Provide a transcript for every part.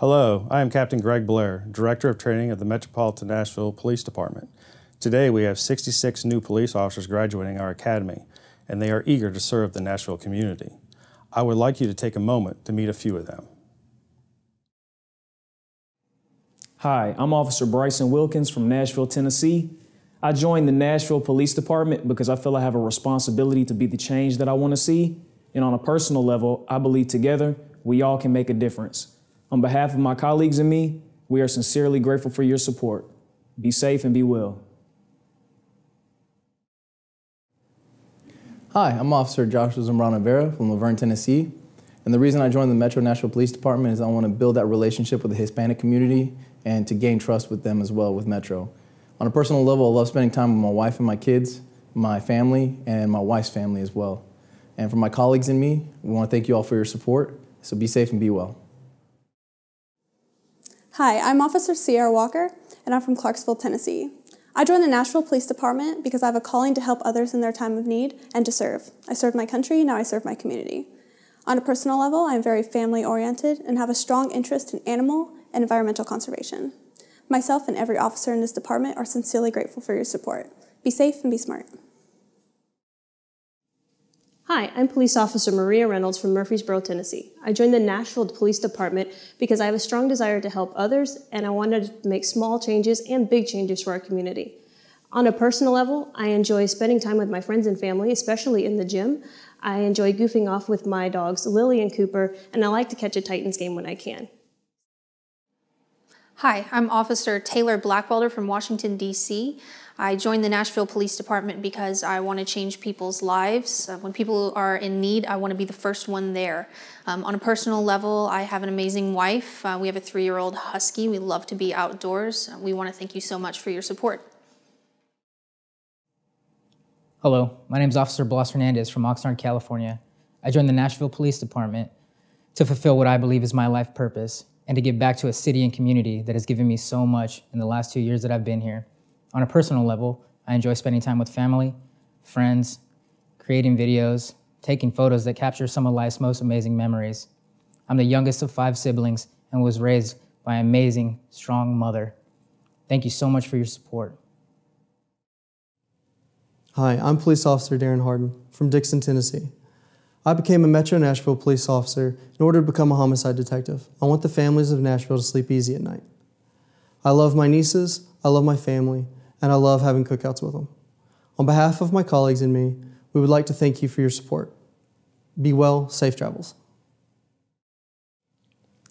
Hello, I am Captain Greg Blair, Director of Training of the Metropolitan Nashville Police Department. Today we have 66 new police officers graduating our academy, and they are eager to serve the Nashville community. I would like you to take a moment to meet a few of them. Hi, I'm Officer Bryson Wilkins from Nashville, Tennessee. I joined the Nashville Police Department because I feel I have a responsibility to be the change that I want to see. And on a personal level, I believe together we all can make a difference. On behalf of my colleagues and me, we are sincerely grateful for your support. Be safe and be well. Hi, I'm Officer Joshua Zambrano Vera from La Vergne, Tennessee. And the reason I joined the Metro Nashville Police Department is I want to build that relationship with the Hispanic community and to gain trust with them as well with Metro. On a personal level, I love spending time with my wife and my kids, my family, and my wife's family as well. And for my colleagues and me, we want to thank you all for your support. So be safe and be well. Hi, I'm Officer Sierra Walker, and I'm from Clarksville, Tennessee. I joined the Nashville Police Department because I have a calling to help others in their time of need and to serve. I served my country, now I serve my community. On a personal level, I am very family oriented and have a strong interest in animal and environmental conservation. Myself and every officer in this department are sincerely grateful for your support. Be safe and be smart. Hi, I'm Police Officer Maria Reynolds from Murfreesboro, Tennessee. I joined the Nashville Police Department because I have a strong desire to help others and I wanted to make small changes and big changes for our community. On a personal level, I enjoy spending time with my friends and family, especially in the gym. I enjoy goofing off with my dogs, Lily and Cooper, and I like to catch a Titans game when I can. Hi, I'm Officer Taylor Blackwelder from Washington, D.C. I joined the Nashville Police Department because I want to change people's lives. Uh, when people are in need, I want to be the first one there. Um, on a personal level, I have an amazing wife. Uh, we have a three year old husky. We love to be outdoors. Uh, we want to thank you so much for your support. Hello, my name is Officer Blas Hernandez from Oxnard, California. I joined the Nashville Police Department to fulfill what I believe is my life purpose and to give back to a city and community that has given me so much in the last two years that I've been here. On a personal level, I enjoy spending time with family, friends, creating videos, taking photos that capture some of life's most amazing memories. I'm the youngest of five siblings and was raised by an amazing, strong mother. Thank you so much for your support. Hi, I'm Police Officer Darren Harden from Dickson, Tennessee. I became a Metro Nashville police officer in order to become a homicide detective. I want the families of Nashville to sleep easy at night. I love my nieces, I love my family, and I love having cookouts with them. On behalf of my colleagues and me, we would like to thank you for your support. Be well, safe travels.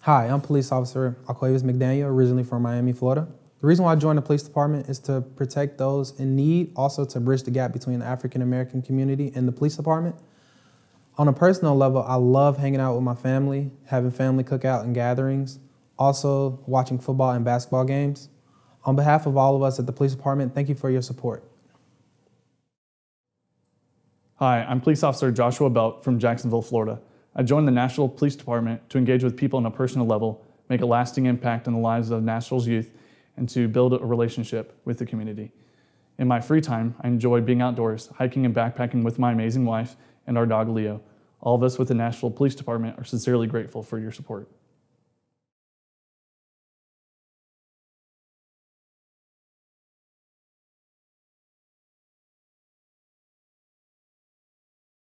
Hi, I'm Police Officer Alquavis McDaniel, originally from Miami, Florida. The reason why I joined the police department is to protect those in need, also to bridge the gap between the African American community and the police department. On a personal level, I love hanging out with my family, having family cookout and gatherings, also watching football and basketball games. On behalf of all of us at the police department, thank you for your support. Hi, I'm Police Officer Joshua Belt from Jacksonville, Florida. I joined the Nashville Police Department to engage with people on a personal level, make a lasting impact on the lives of Nashville's youth, and to build a relationship with the community. In my free time, I enjoy being outdoors, hiking and backpacking with my amazing wife and our dog Leo. All of us with the Nashville Police Department are sincerely grateful for your support.